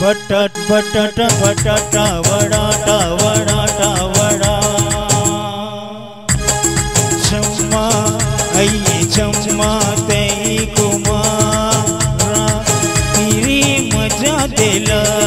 बटट बटट बटाटा वडाटा वडाटा वडा चम्मा अय्ये चम्मा तई कुमारा. तिरी मजा दिलारा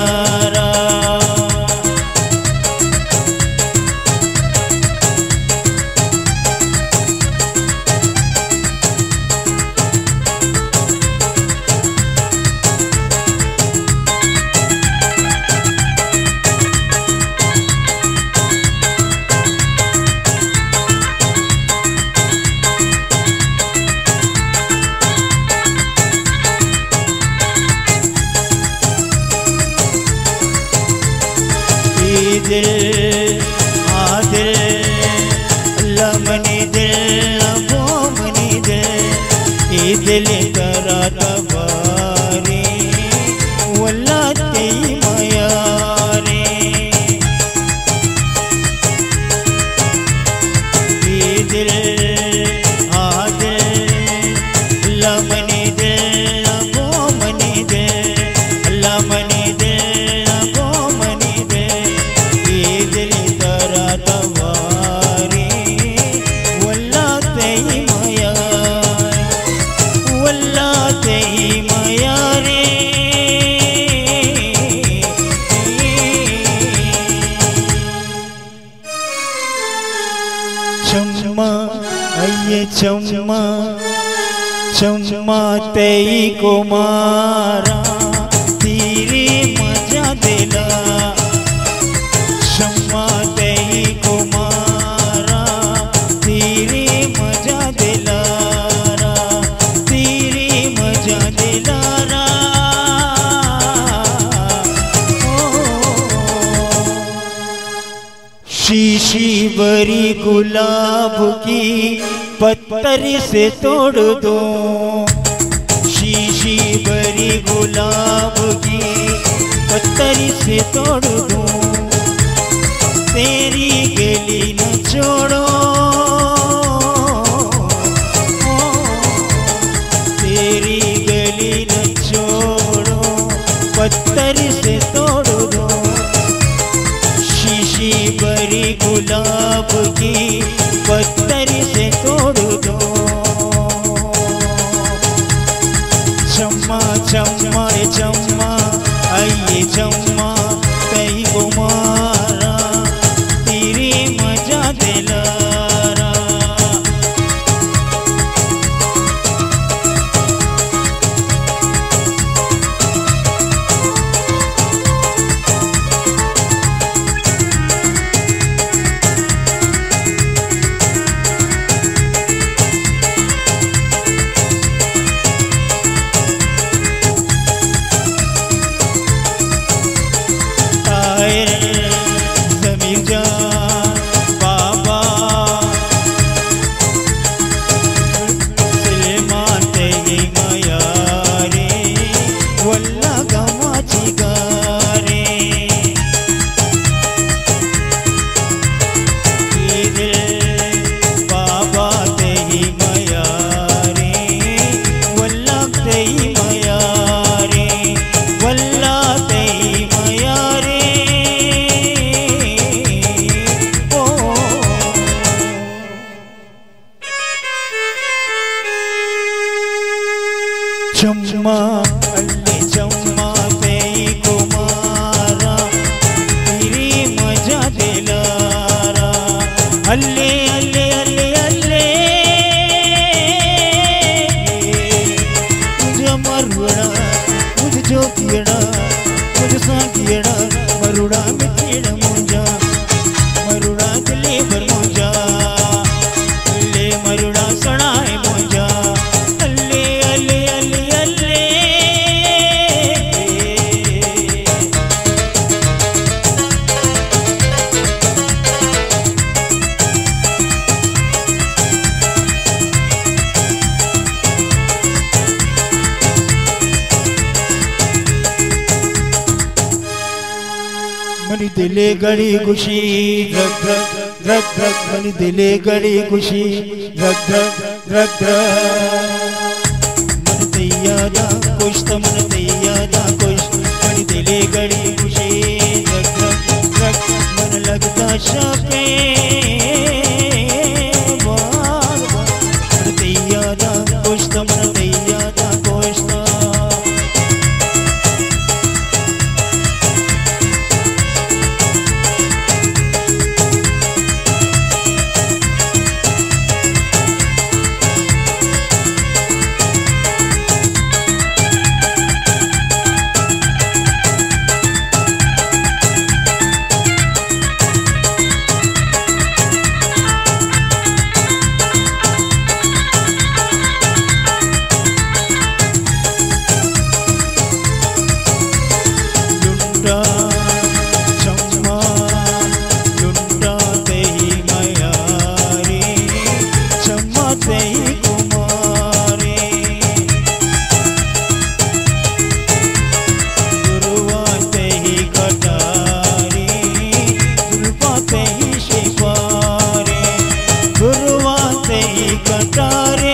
दिल आ दिल अल्लाह दिल मोमनी दिल ये दिल करा तबारे चम्मा चम्मा तेई को शीशी भरी गुलाब की पत्थर से तोड़ दो। शीशी भरी गुलाब की पत्थर से तोड़ दो। गुलाब தமிழ் दिले गड़ी खुशी, रग रग रग रग मन दिले गड़ी खुशी, रग रग रग मन दैया दा खुश तो मन दैया दा खुश, मन दिले गड़ी खुशी, रग रग रग। मन लगता शापे तेही